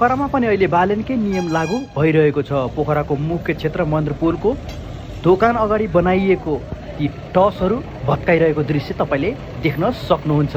पोखरामा पनि अहिले बालनकै नियम लागू भइरहेको छ। पोखराको मुख्य क्षेत्र मन्द्रपुलको दोकान अगाडि बनाइएको ती टसहरू भत्काइरहेको दृश्य तपाईँले देख्न सक्नुहुन्छ।